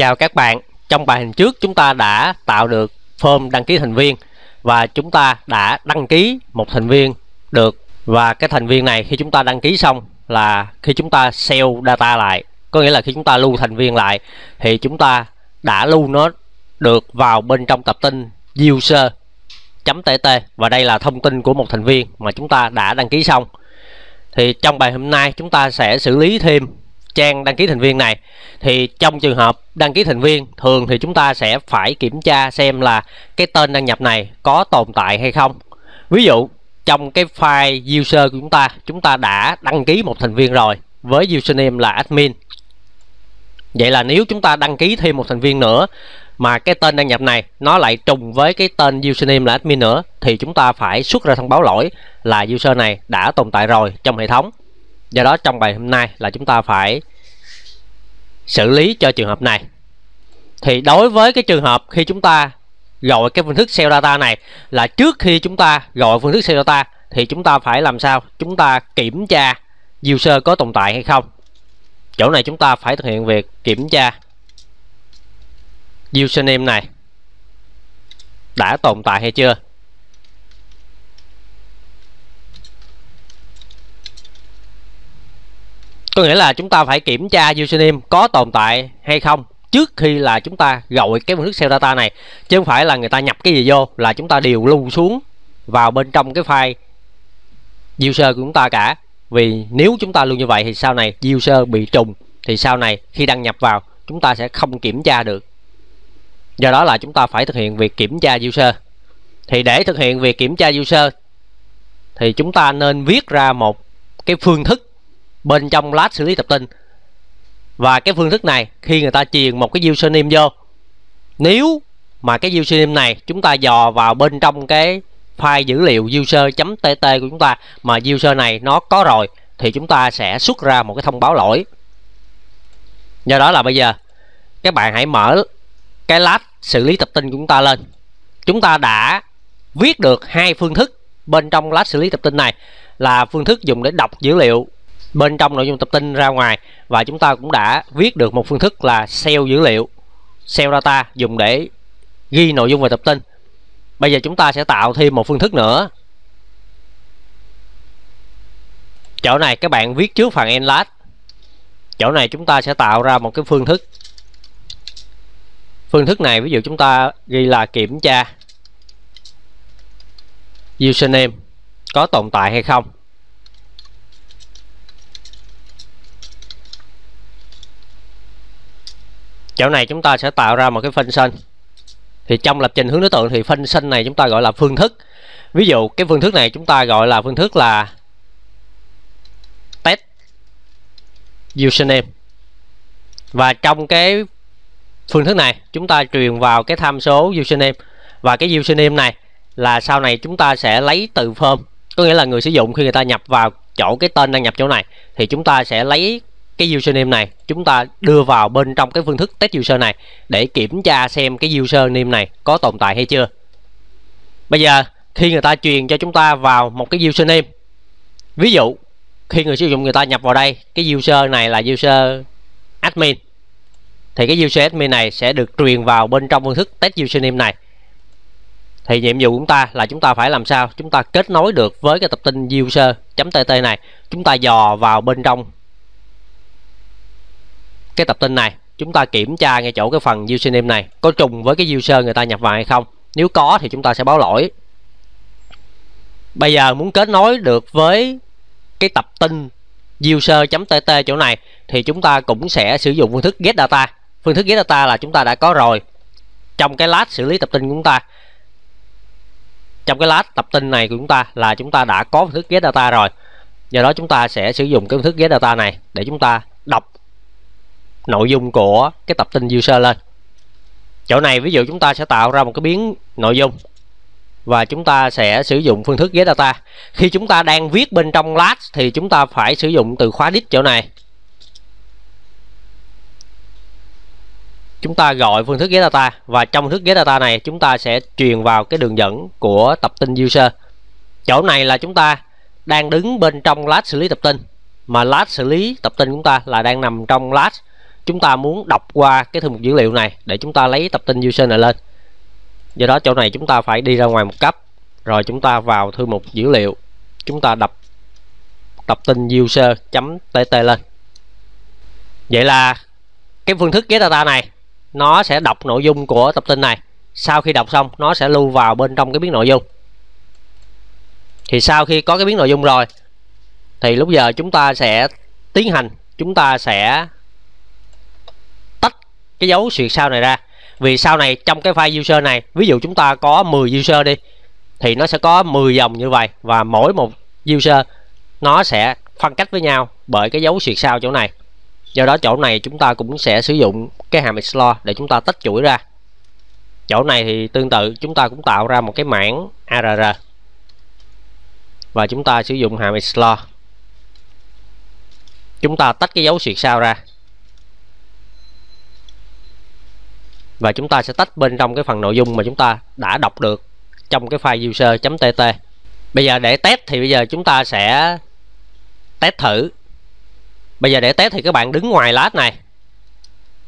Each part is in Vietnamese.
Chào các bạn, trong bài hình trước chúng ta đã tạo được form đăng ký thành viên và chúng ta đã đăng ký một thành viên được. Và cái thành viên này khi chúng ta đăng ký xong là khi chúng ta sell data lại có nghĩa là khi chúng ta lưu thành viên lại thì chúng ta đã lưu nó được vào bên trong tập tin user tt và đây là thông tin của một thành viên mà chúng ta đã đăng ký xong. Thì trong bài hôm nay chúng ta sẽ xử lý thêm trang đăng ký thành viên này. Thì trong trường hợp đăng ký thành viên, thường thì chúng ta sẽ phải kiểm tra xem là cái tên đăng nhập này có tồn tại hay không. Ví dụ, trong cái file user của chúng ta chúng ta đã đăng ký một thành viên rồi với username là admin. Vậy là nếu chúng ta đăng ký thêm một thành viên nữa mà cái tên đăng nhập này nó lại trùng với cái tên username là admin nữa, thì chúng ta phải xuất ra thông báo lỗi là user này đã tồn tại rồi trong hệ thống do đó trong bài hôm nay là chúng ta phải xử lý cho trường hợp này. Thì đối với cái trường hợp khi chúng ta gọi cái phương thức sell data này là trước khi chúng ta gọi phương thức sell data thì chúng ta phải làm sao? Chúng ta kiểm tra user có tồn tại hay không. Chỗ này chúng ta phải thực hiện việc kiểm tra username này đã tồn tại hay chưa? Có nghĩa là chúng ta phải kiểm tra username có tồn tại hay không trước khi là chúng ta gọi cái phương thức sell data này. Chứ không phải là người ta nhập cái gì vô là chúng ta đều lưu xuống vào bên trong cái file user của chúng ta cả. Vì nếu chúng ta lưu như vậy thì sau này user bị trùng, thì sau này khi đăng nhập vào, chúng ta sẽ không kiểm tra được. Do đó là chúng ta phải thực hiện việc kiểm tra user. Thì để thực hiện việc kiểm tra user thì chúng ta nên viết ra một cái phương thức bên trong lát xử lý tập tin. Và cái phương thức này, khi người ta truyền một cái username vô, nếu mà cái username này chúng ta dò vào bên trong cái file dữ liệu user.tt của chúng ta, mà user này nó có rồi, thì chúng ta sẽ xuất ra một cái thông báo lỗi. Do đó là bây giờ, các bạn hãy mở cái lát xử lý tập tin của chúng ta lên. Chúng ta đã viết được hai phương thức bên trong lát xử lý tập tin này là phương thức dùng để đọc dữ liệu bên trong nội dung tập tin ra ngoài. Và chúng ta cũng đã viết được một phương thức là sell dữ liệu sell data dùng để ghi nội dung về tập tin. Bây giờ chúng ta sẽ tạo thêm một phương thức nữa. Chỗ này các bạn viết trước phần enlat chỗ này chúng ta sẽ tạo ra một cái phương thức. Phương thức này ví dụ chúng ta ghi là kiểm tra username có tồn tại hay không. Chỗ này chúng ta sẽ tạo ra một cái function thì trong lập trình hướng đối tượng thì function này chúng ta gọi là phương thức. Ví dụ, cái phương thức này chúng ta gọi là phương thức là test username. Và trong cái phương thức này, chúng ta truyền vào cái tham số username. Và cái username này là sau này chúng ta sẽ lấy từ form. Có nghĩa là người sử dụng khi người ta nhập vào chỗ, cái tên đăng nhập chỗ này, thì chúng ta sẽ lấy cái username này, chúng ta đưa vào bên trong cái phương thức test user này để kiểm tra xem cái username này có tồn tại hay chưa. Bây giờ, khi người ta truyền cho chúng ta vào một cái username ví dụ, khi người sử dụng người ta nhập vào đây, cái user này là user admin, thì cái user admin này sẽ được truyền vào bên trong phương thức test username này. Thì nhiệm vụ của chúng ta là chúng ta phải làm sao? Chúng ta kết nối được với cái tập tin user.tt này. Chúng ta dò vào bên trong cái tập tin này. Chúng ta kiểm tra ngay chỗ cái phần username này, có trùng với cái user người ta nhập vào hay không? Nếu có thì chúng ta sẽ báo lỗi. Bây giờ muốn kết nối được với cái tập tin user.tt chỗ này thì chúng ta cũng sẽ sử dụng phương thức get data. Phương thức get data là chúng ta đã có rồi. Trong cái lát xử lý tập tin của chúng ta, trong cái lát tập tin này của chúng ta là chúng ta đã có phương thức get data rồi. Do đó chúng ta sẽ sử dụng cái phương thức get data này để chúng ta đọc nội dung của cái tập tin user lên. Chỗ này ví dụ chúng ta sẽ tạo ra một cái biến nội dung và chúng ta sẽ sử dụng phương thức get data. Khi chúng ta đang viết bên trong last thì chúng ta phải sử dụng từ khóa đít chỗ này. Chúng ta gọi phương thức get data và trong phương thức get data này chúng ta sẽ truyền vào cái đường dẫn của tập tin user. Chỗ này là chúng ta đang đứng bên trong last xử lý tập tin, mà last xử lý tập tin chúng ta là đang nằm trong last chúng ta muốn đọc qua cái thư mục dữ liệu này để chúng ta lấy tập tin user này lên. Do đó chỗ này chúng ta phải đi ra ngoài một cấp, rồi chúng ta vào thư mục dữ liệu. Chúng ta đọc tập tin user.tt lên. Vậy là cái phương thức get data này, nó sẽ đọc nội dung của tập tin này. Sau khi đọc xong, nó sẽ lưu vào bên trong cái biến nội dung. Thì sau khi có cái biến nội dung rồi, thì lúc giờ chúng ta sẽ tiến hành, chúng ta sẽ cái dấu xuyệt sao này ra. Vì sau này trong cái file user này, ví dụ chúng ta có 10 user đi, thì nó sẽ có 10 dòng như vậy và mỗi một user nó sẽ phân cách với nhau bởi cái dấu xuyệt sao chỗ này. Do đó chỗ này chúng ta cũng sẽ sử dụng cái hàm explore để chúng ta tách chuỗi ra. Chỗ này thì tương tự, chúng ta cũng tạo ra một cái mảng arr và chúng ta sử dụng hàm explore. Chúng ta tách cái dấu xuyệt sao ra. Và chúng ta sẽ tách bên trong cái phần nội dung mà chúng ta đã đọc được trong cái file user.tt bây giờ để test thì bây giờ chúng ta sẽ test thử. Bây giờ để test thì các bạn đứng ngoài lát này.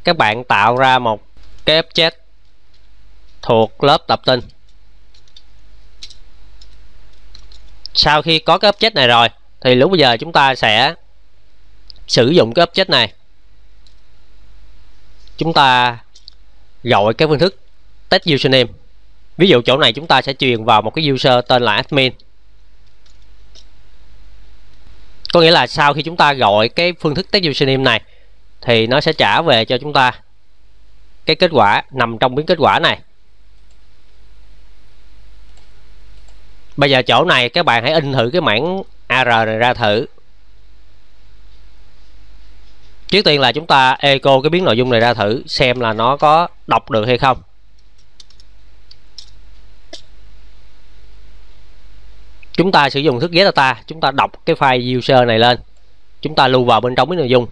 Các bạn tạo ra một cái object thuộc lớp tập tin. Sau khi có cái object này rồi, thì lúc bây giờ chúng ta sẽ sử dụng cái object này. Chúng ta gọi cái phương thức test username. Ví dụ chỗ này chúng ta sẽ truyền vào một cái user tên là admin. Có nghĩa là sau khi chúng ta gọi cái phương thức test username này, thì nó sẽ trả về cho chúng ta cái kết quả nằm trong biến kết quả này. Bây giờ chỗ này các bạn hãy in thử cái mảng AR này ra thử trước tiên là chúng ta echo cái biến nội dung này ra thử xem là nó có đọc được hay không. Chúng ta sử dụng thức get data, chúng ta đọc cái file user này lên. Chúng ta lưu vào bên trong biến nội dung.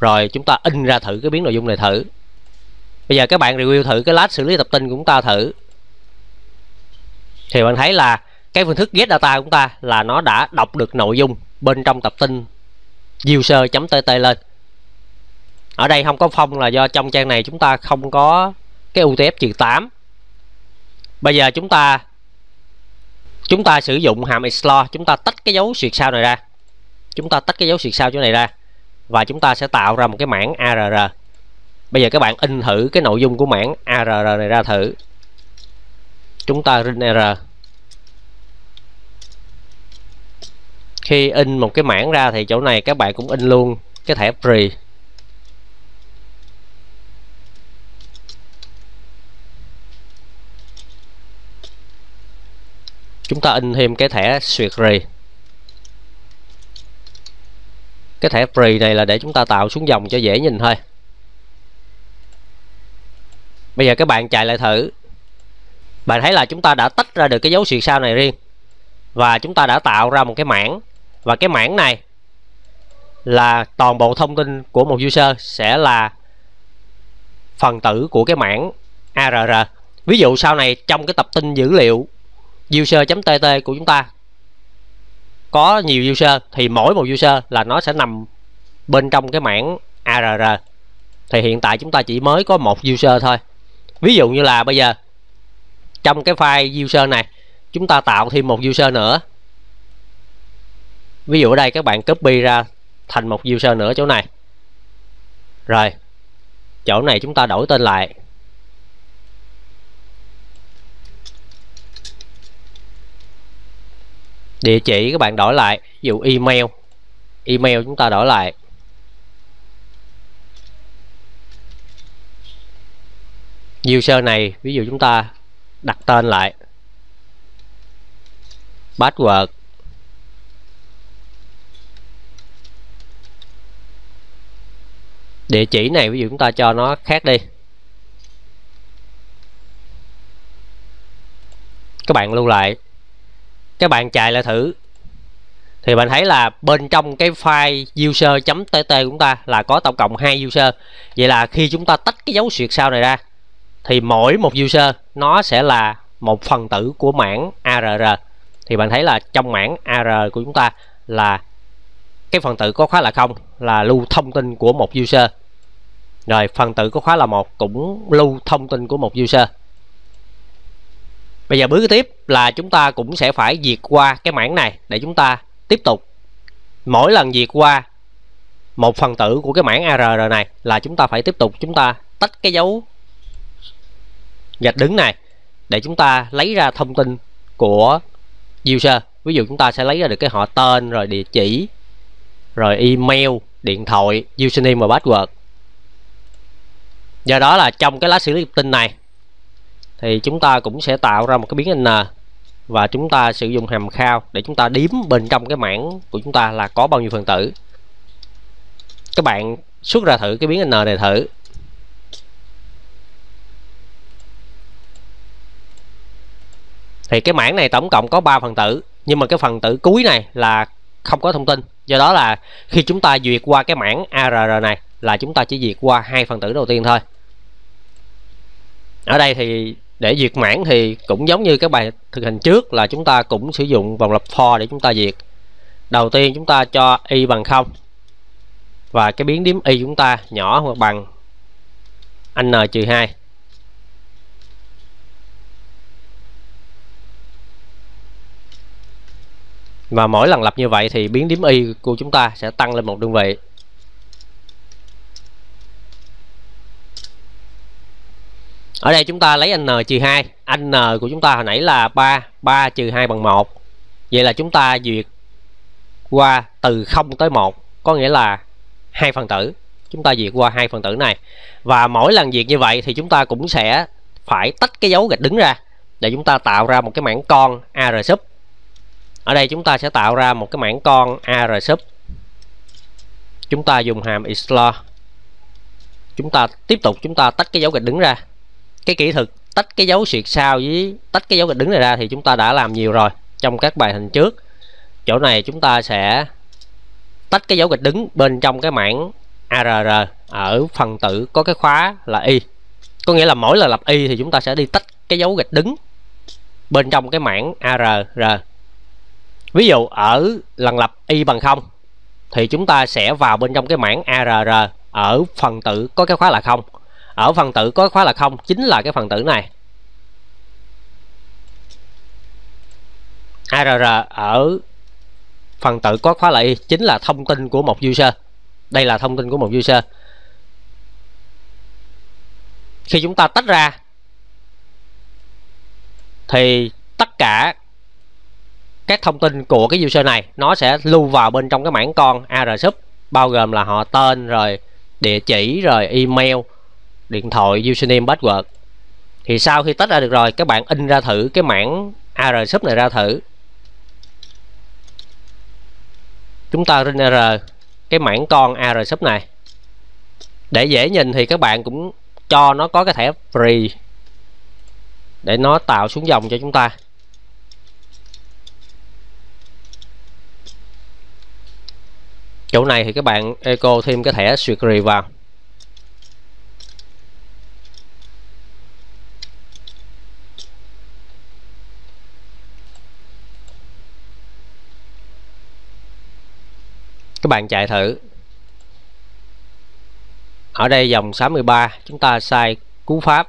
Rồi chúng ta in ra thử cái biến nội dung này thử. Bây giờ các bạn review thử cái lát xử lý tập tin của chúng ta thử. Thì bạn thấy là cái phương thức get data của chúng ta là nó đã đọc được nội dung bên trong tập tin user.tt lên. Ở đây không có phong là do trong trang này chúng ta không có cái UTF-8 bây giờ chúng ta chúng ta sử dụng hàm explore, chúng ta tách cái dấu xuyệt sau này ra. Chúng ta tách cái dấu xuyệt sau chỗ này ra và chúng ta sẽ tạo ra một cái mảng ARR bây giờ các bạn in thử cái nội dung của mảng ARR này ra thử. Chúng ta rin error khi in một cái mảng ra thì chỗ này các bạn cũng in luôn cái thẻ free chúng ta in thêm cái thẻ suyệt free cái thẻ free này là để chúng ta tạo xuống dòng cho dễ nhìn thôi. Bây giờ các bạn chạy lại thử. Bạn thấy là chúng ta đã tách ra được cái dấu xuyệt sao này riêng và chúng ta đã tạo ra một cái mảng và cái mảng này là toàn bộ thông tin của một user sẽ là phần tử của cái mảng ARR ví dụ sau này trong cái tập tin dữ liệu user.tt của chúng ta có nhiều user thì mỗi một user là nó sẽ nằm bên trong cái mảng ARR thì hiện tại chúng ta chỉ mới có một user thôi. Ví dụ như là bây giờ trong cái file user này, chúng ta tạo thêm một user nữa ví dụ ở đây các bạn copy ra thành một user nữa chỗ này. Rồi, chỗ này chúng ta đổi tên lại. Địa chỉ các bạn đổi lại, ví dụ email. Email chúng ta đổi lại. User này, ví dụ chúng ta đặt tên lại. Password. Địa chỉ này, ví dụ chúng ta cho nó khác đi. Các bạn lưu lại. Các bạn chạy lại thử. Thì bạn thấy là bên trong cái file user.tt của chúng ta là có tổng cộng hai user. Vậy là khi chúng ta tách cái dấu xuyệt sau này ra, thì mỗi một user nó sẽ là một phần tử của mảng ARR thì bạn thấy là trong mảng AR của chúng ta là cái phần tử có khóa là không, là lưu thông tin của một user rồi, phần tử có khóa là một, cũng lưu thông tin của một user. Bây giờ bước tiếp là chúng ta cũng sẽ phải diệt qua cái mảng này để chúng ta tiếp tục. Mỗi lần diệt qua một phần tử của cái mảng ARR này là chúng ta phải tiếp tục chúng ta tách cái dấu gạch đứng này để chúng ta lấy ra thông tin của user. Ví dụ chúng ta sẽ lấy ra được cái họ tên, rồi địa chỉ, rồi email, điện thoại, username và password do đó là trong cái lá xử lý tin này, thì chúng ta cũng sẽ tạo ra một cái biến n và chúng ta sử dụng hàm khao để chúng ta đếm bên trong cái mảng của chúng ta là có bao nhiêu phần tử. Các bạn xuất ra thử cái biến n này thử. Thì cái mảng này tổng cộng có 3 phần tử, nhưng mà cái phần tử cuối này là không có thông tin. Do đó là khi chúng ta duyệt qua cái mảng ARR này là chúng ta chỉ duyệt qua hai phần tử đầu tiên thôi. Ở đây thì để duyệt mảng thì cũng giống như cái bài thực hành trước là chúng ta cũng sử dụng vòng lặp for để chúng ta duyệt đầu tiên chúng ta cho y bằng 0 và cái biến điểm y chúng ta nhỏ hoặc bằng n trừ 2 và mỗi lần lập như vậy thì biến điểm y của chúng ta sẽ tăng lên một đơn vị. Ở đây chúng ta lấy n trừ 2 n của chúng ta hồi nãy là 3 3 trừ 2 bằng 1 vậy là chúng ta duyệt qua từ 0 tới 1 có nghĩa là hai phần tử. Chúng ta duyệt qua hai phần tử này. Và mỗi lần duyệt như vậy thì chúng ta cũng sẽ phải tách cái dấu gạch đứng ra để chúng ta tạo ra một cái mảng con ar sub. Ở đây chúng ta sẽ tạo ra một cái mảng con ar sub. Chúng ta dùng hàm explore chúng ta tiếp tục chúng ta tách cái dấu gạch đứng ra cái kỹ thuật tách cái dấu xuyệt sao với tách cái dấu gạch đứng này ra thì chúng ta đã làm nhiều rồi trong các bài hình trước. Chỗ này chúng ta sẽ tách cái dấu gạch đứng bên trong cái mảng ARR ở phần tử có cái khóa là y. Có nghĩa là mỗi lần lập y thì chúng ta sẽ đi tách cái dấu gạch đứng bên trong cái mảng ARR ví dụ ở lần lập y bằng 0 thì chúng ta sẽ vào bên trong cái mảng ARR ở phần tử có cái khóa là không ở phần tử có khóa là không, chính là cái phần tử này. ARR ở phần tử có khóa là y, chính là thông tin của một user. Đây là thông tin của một user. Khi chúng ta tách ra, thì tất cả các thông tin của cái user này, nó sẽ lưu vào bên trong cái mảng con AR sub, bao gồm là họ tên, rồi địa chỉ, rồi email điện thoại, username, password. Thì sau khi tách ra được rồi, các bạn in ra thử cái mảng AR sub này ra thử. Chúng ta in R, cái mảng con AR sub này. Để dễ nhìn thì các bạn cũng cho nó có cái thẻ free để nó tạo xuống dòng cho chúng ta. Chỗ này thì các bạn eco thêm cái thẻ secret vào. Các bạn chạy thử. Ở đây dòng 63 chúng ta sai cú pháp.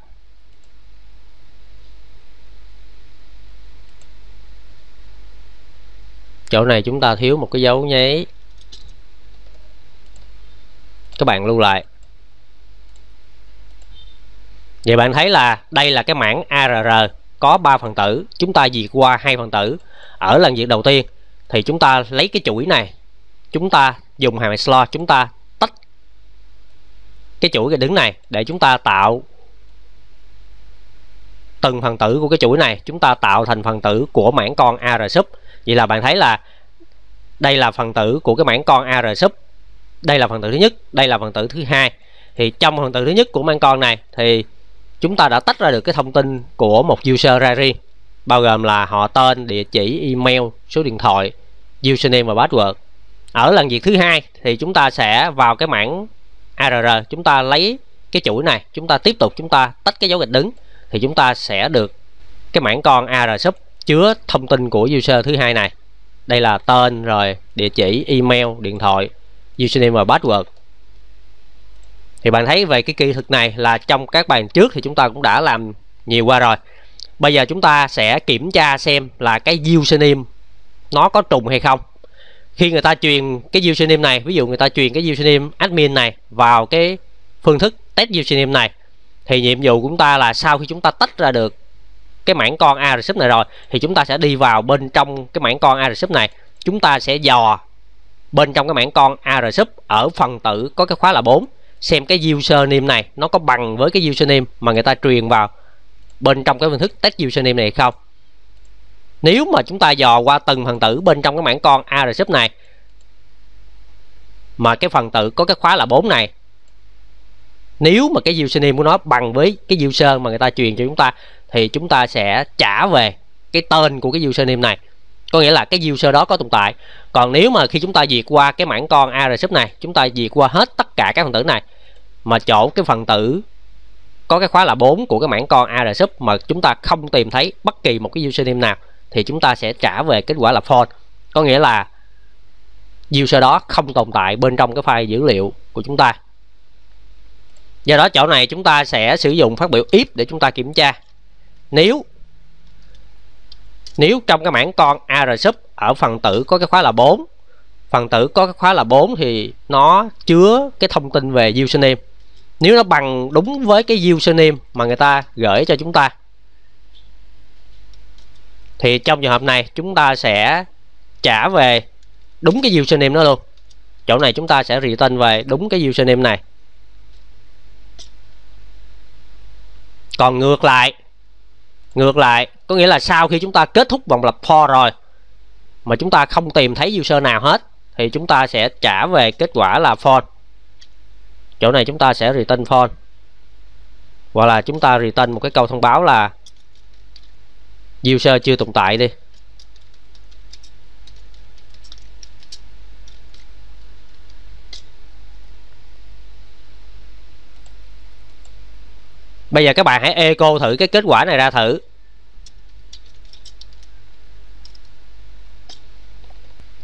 Chỗ này chúng ta thiếu một cái dấu nháy. Các bạn lưu lại. Vậy bạn thấy là đây là cái mảng ARR có 3 phần tử, chúng ta diệt qua hai phần tử. Ở lần diệt đầu tiên, thì chúng ta lấy cái chuỗi này chúng ta dùng hàm slot chúng ta tách cái chuỗi cái đứng này để chúng ta tạo từng phần tử của cái chuỗi này. Chúng ta tạo thành phần tử của mảng con AR sub. Vậy là bạn thấy là đây là phần tử của cái mảng con AR sub. Đây là phần tử thứ nhất, đây là phần tử thứ hai. Thì trong phần tử thứ nhất của mảng con này thì chúng ta đã tách ra được cái thông tin của một user ra riêng, bao gồm là họ tên, địa chỉ, email, số điện thoại, username và password ở lần việc thứ hai thì chúng ta sẽ vào cái mảng ARR chúng ta lấy cái chuỗi này, chúng ta tiếp tục chúng ta tách cái dấu gạch đứng, thì chúng ta sẽ được cái mảng con AR sub chứa thông tin của user thứ hai này. Đây là tên, rồi địa chỉ, email, điện thoại, username và password. Thì bạn thấy về cái kỹ thuật này là trong các bài trước thì chúng ta cũng đã làm nhiều qua rồi. Bây giờ chúng ta sẽ kiểm tra xem là cái username nó có trùng hay không khi người ta truyền cái username này, ví dụ người ta truyền cái username admin này vào cái phương thức test username này, thì nhiệm vụ của chúng ta là sau khi chúng ta tách ra được cái mảng con ARSUP này rồi, thì chúng ta sẽ đi vào bên trong cái mảng con ARSUP này. Chúng ta sẽ dò bên trong cái mảng con ARSUP ở phần tử có cái khóa là 4 xem cái username này nó có bằng với cái username mà người ta truyền vào bên trong cái phương thức test username này không nếu mà chúng ta dò qua từng phần tử bên trong cái mảng con ARSUP này, mà cái phần tử có cái khóa là 4 này, nếu mà cái username của nó bằng với cái user mà người ta truyền cho chúng ta, thì chúng ta sẽ trả về cái tên của cái username này. Có nghĩa là cái user đó có tồn tại. Còn nếu mà khi chúng ta diệt qua cái mảng con ARSUP này, chúng ta diệt qua hết tất cả các phần tử này, mà chỗ cái phần tử có cái khóa là 4 của cái mảng con ARSUP mà chúng ta không tìm thấy bất kỳ một cái username nào thì chúng ta sẽ trả về kết quả là false. Có nghĩa là user đó không tồn tại bên trong cái file dữ liệu của chúng ta. Do đó chỗ này chúng ta sẽ sử dụng phát biểu if để chúng ta kiểm tra. Nếu nếu trong cái mảng con ARSUB ở phần tử có cái khóa là 4 phần tử có cái khóa là 4 thì nó chứa cái thông tin về username. Nếu nó bằng đúng với cái username mà người ta gửi cho chúng ta thì trong trường hợp này, chúng ta sẽ trả về đúng cái username đó luôn. Chỗ này chúng ta sẽ return về đúng cái username này. Còn ngược lại ngược lại, có nghĩa là sau khi chúng ta kết thúc vòng lập for rồi, mà chúng ta không tìm thấy user nào hết, thì chúng ta sẽ trả về kết quả là false chỗ này chúng ta sẽ return false hoặc là chúng ta return một cái câu thông báo là user chưa tồn tại đi. Bây giờ các bạn hãy echo thử cái kết quả này ra thử.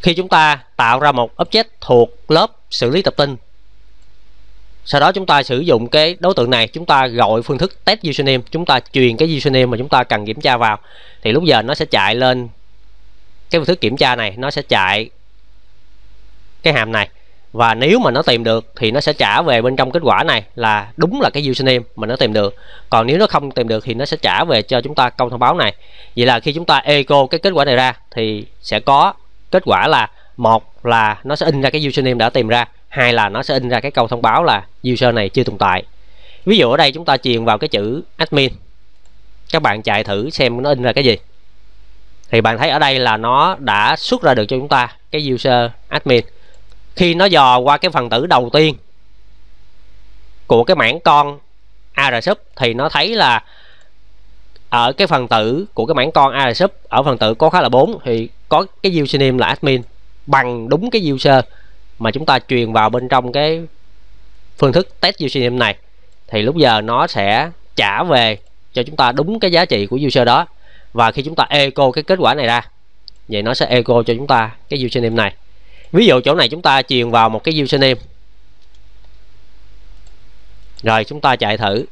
Khi chúng ta tạo ra một object thuộc lớp xử lý tập tin sau đó chúng ta sử dụng cái đối tượng này, chúng ta gọi phương thức test username chúng ta truyền cái username mà chúng ta cần kiểm tra vào. Thì lúc giờ nó sẽ chạy lên cái phương thức kiểm tra này, nó sẽ chạy cái hàm này. Và nếu mà nó tìm được thì nó sẽ trả về bên trong kết quả này là đúng là cái username mà nó tìm được. Còn nếu nó không tìm được thì nó sẽ trả về cho chúng ta câu thông báo này. Vậy là khi chúng ta echo cái kết quả này ra thì sẽ có kết quả là một là nó sẽ in ra cái username đã tìm ra hai là nó sẽ in ra cái câu thông báo là user này chưa tồn tại. Ví dụ ở đây chúng ta truyền vào cái chữ admin. Các bạn chạy thử xem nó in ra cái gì. Thì bạn thấy ở đây là nó đã xuất ra được cho chúng ta cái user admin. Khi nó dò qua cái phần tử đầu tiên của cái mảng con ARSUB thì nó thấy là ở cái phần tử của cái mảng con ARSUB ở phần tử có khá là 4 thì có cái username là admin bằng đúng cái user mà chúng ta truyền vào bên trong cái phương thức test username này, thì lúc giờ nó sẽ trả về cho chúng ta đúng cái giá trị của user đó. Và khi chúng ta echo cái kết quả này ra, vậy nó sẽ echo cho chúng ta cái username này. Ví dụ chỗ này chúng ta truyền vào một cái username rồi chúng ta chạy thử.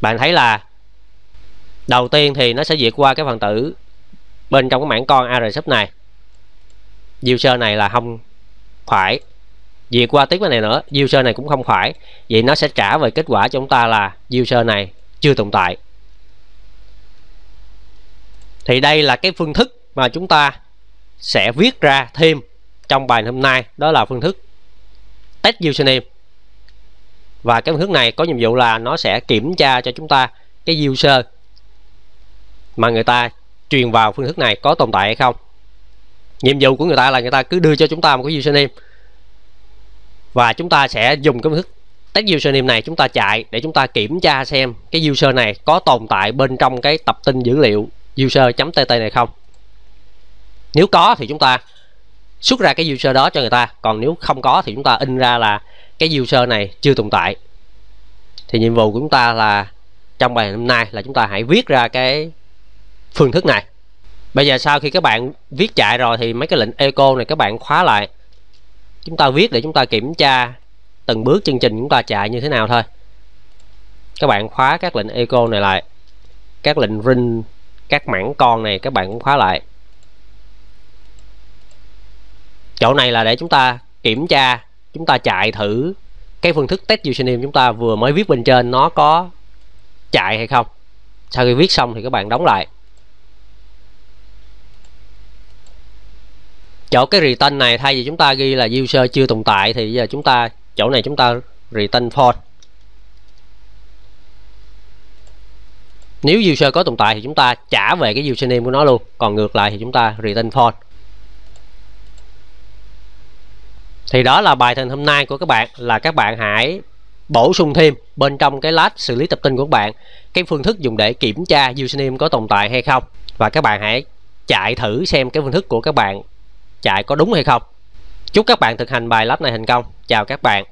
Bạn thấy là đầu tiên thì nó sẽ diệt qua cái phần tử bên trong cái mảng con ARSUB này user này là không phải. Diệt qua tiếp cái này nữa, user này cũng không phải. Vậy nó sẽ trả về kết quả cho chúng ta là user này chưa tồn tại. Thì đây là cái phương thức mà chúng ta sẽ viết ra thêm trong bài hôm nay. Đó là phương thức test username và cái phương thức này có nhiệm vụ là nó sẽ kiểm tra cho chúng ta cái user mà người ta truyền vào phương thức này có tồn tại hay không nhiệm vụ của người ta là người ta cứ đưa cho chúng ta một cái username. Và chúng ta sẽ dùng cái thức test username này chúng ta chạy để chúng ta kiểm tra xem cái user này có tồn tại bên trong cái tập tin dữ liệu user.tt này không. Nếu có thì chúng ta xuất ra cái user đó cho người ta, còn nếu không có thì chúng ta in ra là cái user này chưa tồn tại. Thì nhiệm vụ của chúng ta là trong bài hôm nay là chúng ta hãy viết ra cái phương thức này bây giờ sau khi các bạn viết chạy rồi thì mấy cái lệnh echo này các bạn khóa lại. Chúng ta viết để chúng ta kiểm tra từng bước chương trình chúng ta chạy như thế nào thôi. Các bạn khóa các lệnh echo này lại. Các lệnh ring, các mảng con này các bạn cũng khóa lại. Chỗ này là để chúng ta kiểm tra, chúng ta chạy thử cái phương thức test username chúng ta vừa mới viết bên trên nó có chạy hay không. Sau khi viết xong thì các bạn đóng lại. Chỗ cái return này thay vì chúng ta ghi là user chưa tồn tại thì giờ chúng ta, chỗ này chúng ta return false. Nếu user có tồn tại thì chúng ta trả về cái username của nó luôn, còn ngược lại thì chúng ta return false. Thì đó là bài thành hôm nay của các bạn, là các bạn hãy bổ sung thêm bên trong cái lát xử lý tập tin của các bạn, cái phương thức dùng để kiểm tra username có tồn tại hay không. Và các bạn hãy chạy thử xem cái phương thức của các bạn chạy có đúng hay không. Chúc các bạn thực hành bài lắp này thành công. Chào các bạn.